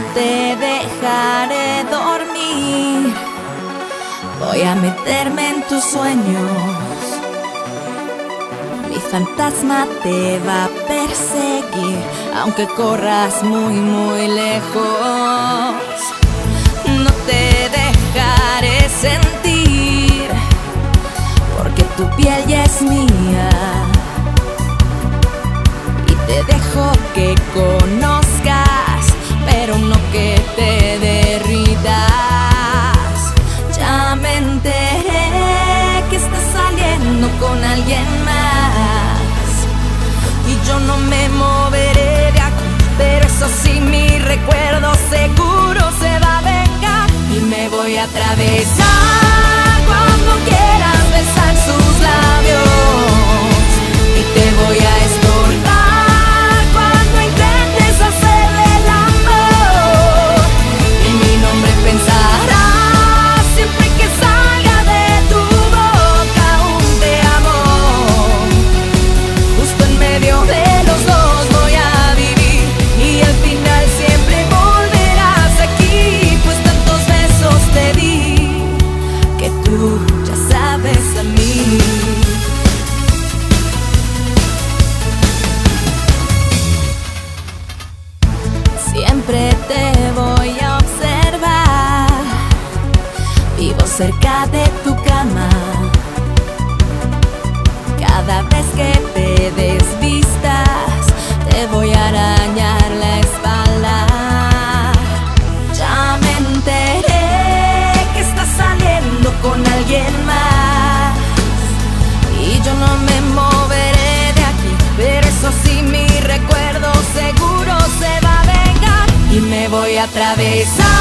no te dejaré dormir. Voy a meterme en tus sueños. Mi fantasma te va a perseguir, aunque corras muy, muy lejos. No te dejaré sentir, porque tu piel ya es mía. Con alguien más. Y yo no me moveré de aquí, pero eso sí, mi recuerdo seguro se va a vengar. Y me voy a atravesar tú ya sabes a mí. Siempre te voy a observar, vivo cerca de tu cama. Cada vez que te desvistas, no me moveré de aquí, pero eso sí, mi recuerdo seguro se va a vengar. Y me voy a atravesar